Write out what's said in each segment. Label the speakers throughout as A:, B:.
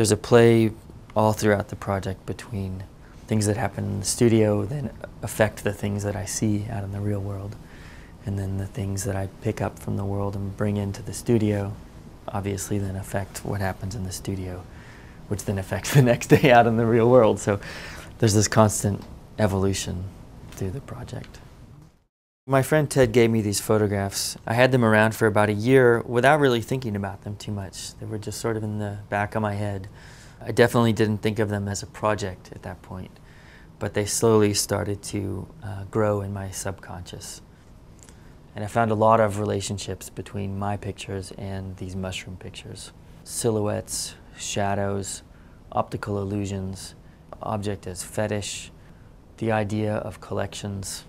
A: There's a play all throughout the project between things that happen in the studio then affect the things that I see out in the real world. And then the things that I pick up from the world and bring into the studio obviously then affect what happens in the studio, which then affects the next day out in the real world. So there's this constant evolution through the project. My friend Ted gave me these photographs. I had them around for about a year without really thinking about them too much. They were just sort of in the back of my head. I definitely didn't think of them as a project at that point, but they slowly started to uh, grow in my subconscious. And I found a lot of relationships between my pictures and these mushroom pictures. Silhouettes, shadows, optical illusions, object as fetish, the idea of collections.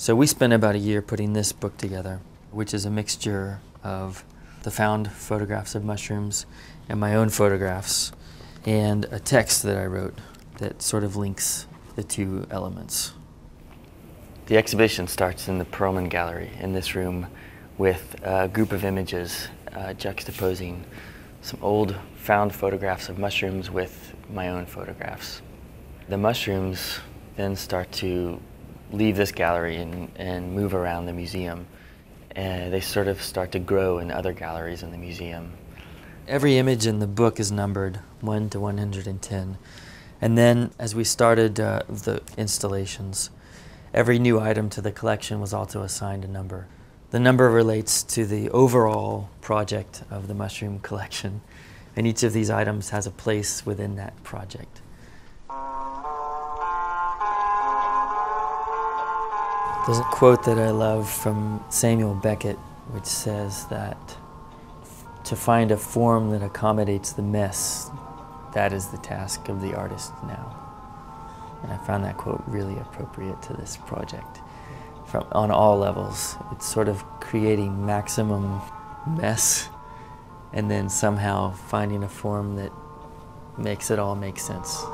A: So we spent about a year putting this book together, which is a mixture of the found photographs of mushrooms and my own photographs and a text that I wrote that sort of links the two elements. The exhibition starts in the Perlman Gallery in this room with a group of images uh, juxtaposing some old found photographs of mushrooms with my own photographs. The mushrooms then start to leave this gallery and, and move around the museum. And they sort of start to grow in other galleries in the museum. Every image in the book is numbered 1 to 110. And then as we started uh, the installations, every new item to the collection was also assigned a number. The number relates to the overall project of the mushroom collection, and each of these items has a place within that project. There's a quote that I love from Samuel Beckett, which says that to find a form that accommodates the mess, that is the task of the artist now. And I found that quote really appropriate to this project. From, on all levels, it's sort of creating maximum mess and then somehow finding a form that makes it all make sense.